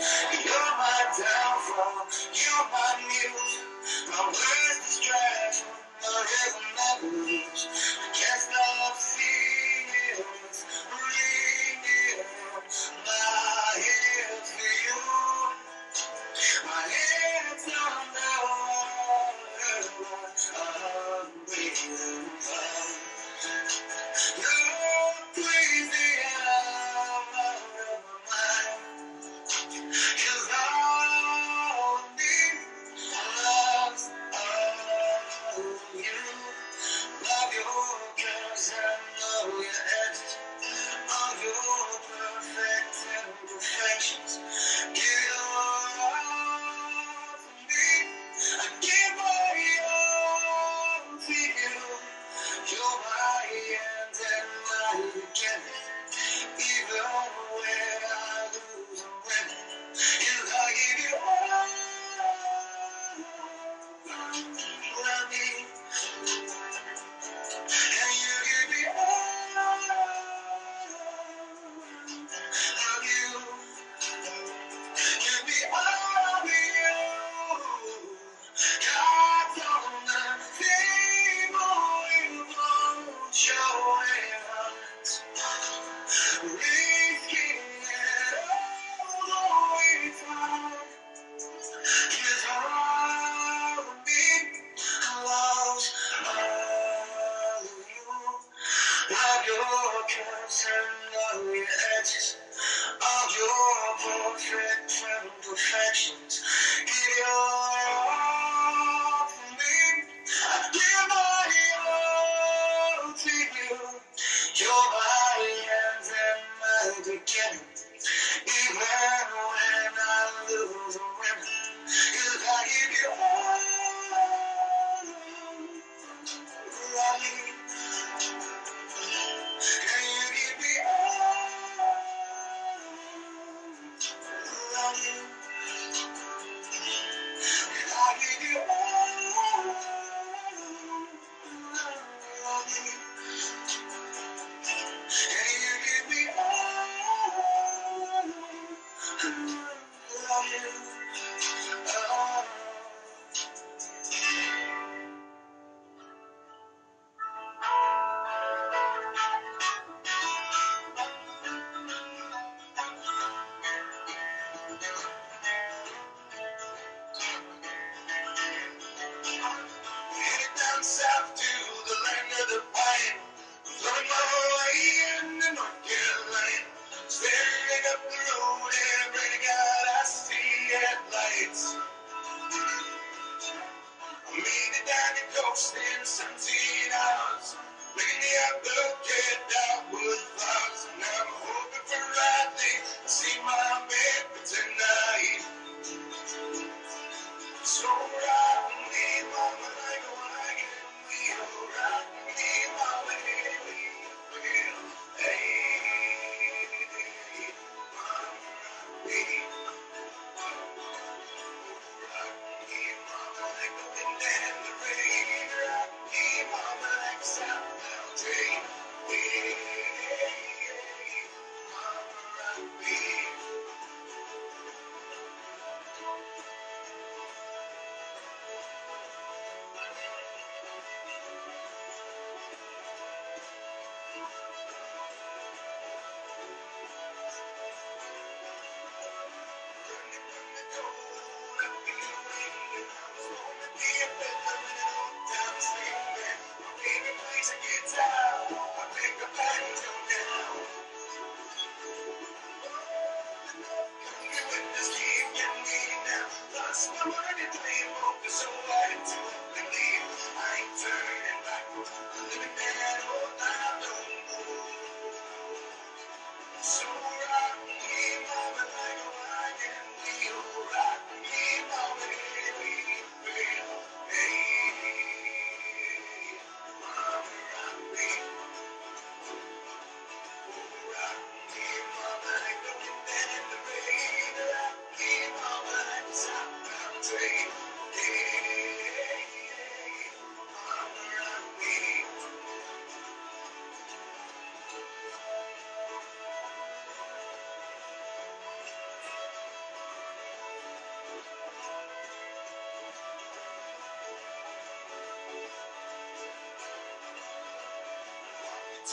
You're my downfall, you're my muse. My words is dry from the river leaves. Can't stop fear. I know turned on your edges. All your perfect imperfections. Give your all me. I give my all to you. Your and my beginning. you.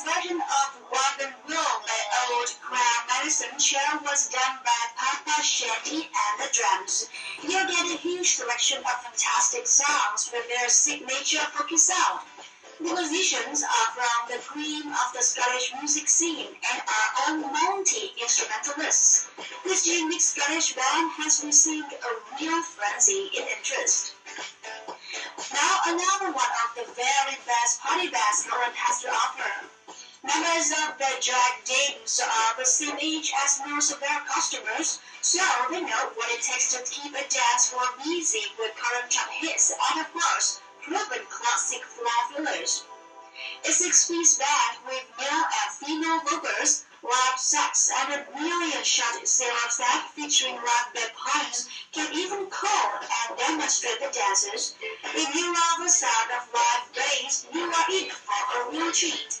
This version of Wagon Wheel by Old Crow Medicine Show was done by Papa Shanty and the drums. You'll get a huge selection of fantastic songs with their signature folky sound. The musicians are from the cream of the Scottish music scene and are all multi-instrumentalists. This unique Scottish band has received a real frenzy in interest. Now another one of the very best party bands Holland has to offer. Members of the drag dames are the same age as most of their customers, so they know what it takes to keep a dance floor busy with current chart hits and of course, proven classic floor fillers. A six-piece band with male and female vocals, live sax, and a million-shot sailor staff featuring live bagpipes can even call and demonstrate the dances. If you love the sound of live bass, you are in for a real treat.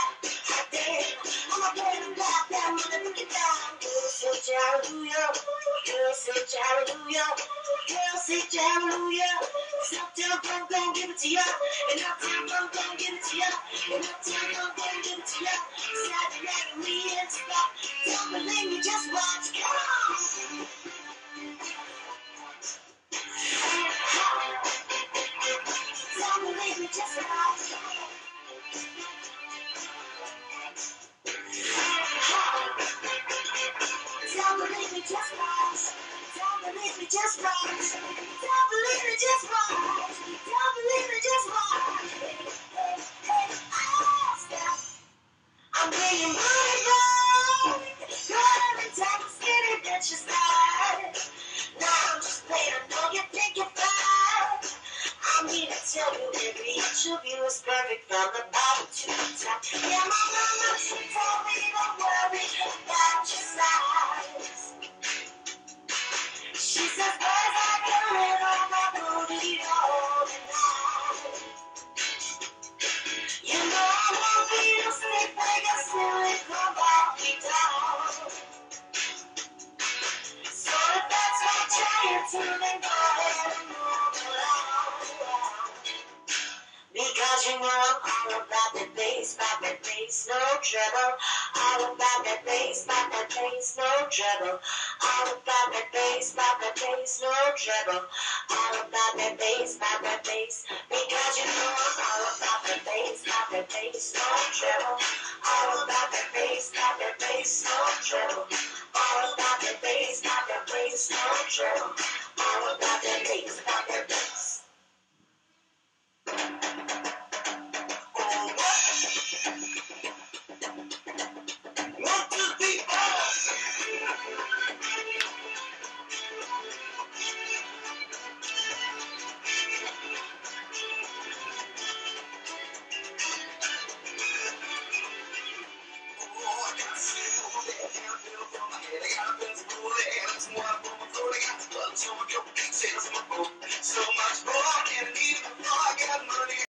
Girl, say hallelujah. Uptown, I'm give it to ya. And uptown, I'm gonna give it to ya. And uptown, I'm gonna give it to ya. Saturday, we into that. Don't believe me, just watch. Come on. Is no trouble. All about that bass, about that bass, no trouble. All about that bass, about that bass, no trouble. All about that bass, about that bass. Because you know I'm all about that bass, about that bass, no trouble. All about that bass, about that bass, no trouble. All about that bass, about that bass, no trouble. All about that bass, about that bass.